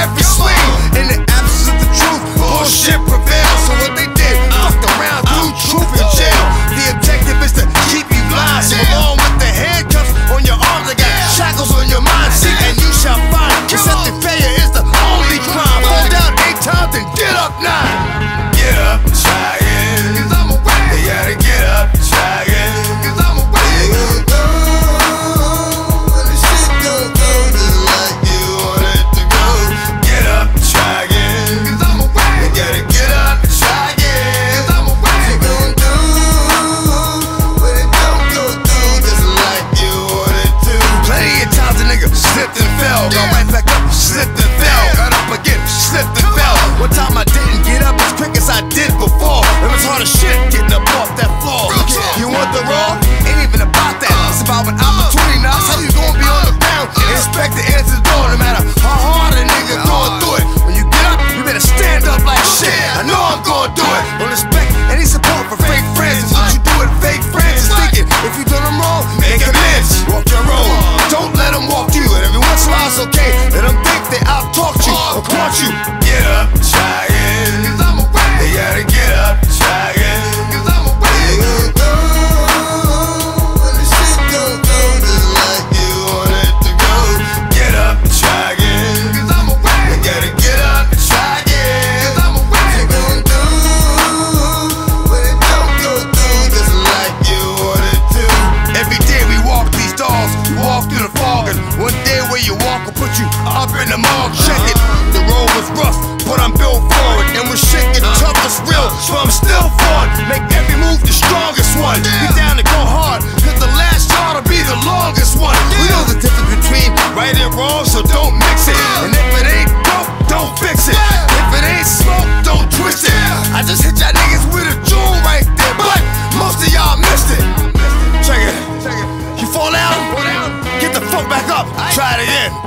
every swing. In the absence of the truth, bullshit prevails. So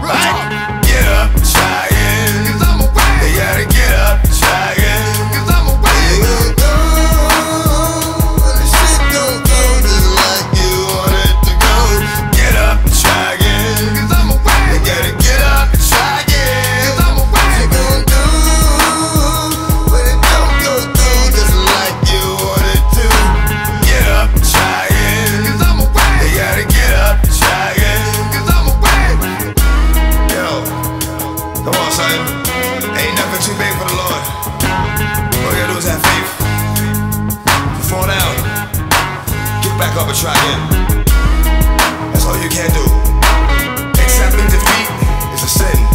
right? Come on, son. Ain't nothing too big for the Lord. All you gotta do is have faith. Fall down. Get back up and try again. That's all you can do. Accepting defeat is a sin.